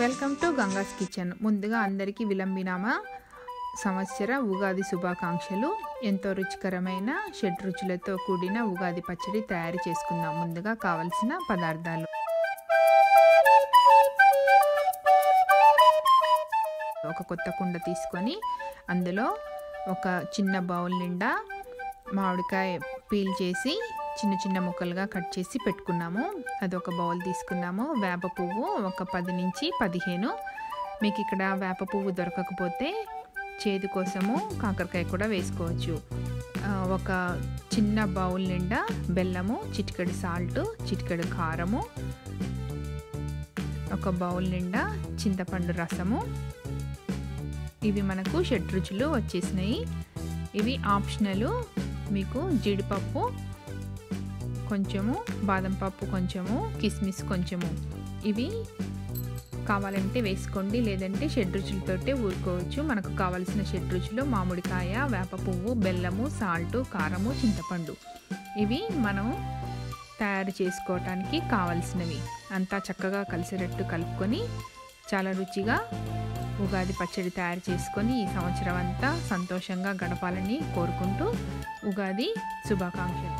Welcome to Ganga's kitchen ముందుగా అందరికీ విలంబినామా? సంవత్సర ఉగాది శుభాకాంక్షలు. ఎంతో రుచికరమైన షడ్ రుచులతో కూడిన ఉగాది పచ్చడి తయారు చేసుకుందాం. ముందుగా కావలసిన పదార్థాలు. ఒక కొత్త కుండ తీసుకొని అందులో ఒక చిన్న బౌల్ నిండా మామిడికాయ పీల్ చేసి చిన్న చిన్న ముక్కలుగా కట్ చేసి పెట్టుకున్నాము. అది ఒక బౌల్ తీసుకున్నాము. వేప పువ్వు ఒక పది నుంచి పదిహేను. మీకు ఇక్కడ వేప పువ్వు దొరకకపోతే చేదు కోసము కాకరకాయ కూడా వేసుకోవచ్చు. ఒక చిన్న బౌల్ నిండా బెల్లము చిటికెడు సాల్ట్ చిటికెడు కారము ఒక బౌల్ నిండా చింతపండు రసము. ఇవి మనకు షడ్ రుచులు వచ్చేసినాయి. ఇవి ఆప్షనల్. మీకు జీడిపప్పు కొంచెము బాదం పప్పు కొంచెము కిస్మిస్ కొంచెము. ఇవి కావాలంటే వేసుకోండి లేదంటే షెడ్ రుచులతోటే ఊరుకోవచ్చు. మనకు కావలసిన షెడ్ రుచులు మామిడికాయ వేప పువ్వు బెల్లము సాల్టు కారము చింతపండు. ఇవి మనం తయారు చేసుకోవటానికి కావలసినవి. అంతా చక్కగా కలిసేటట్టు కలుపుకొని చాలా రుచిగా ఉగాది పచ్చడి తయారు చేసుకొని ఈ సంవత్సరం అంతా సంతోషంగా గడపాలని కోరుకుంటూ ఉగాది శుభాకాంక్షలు.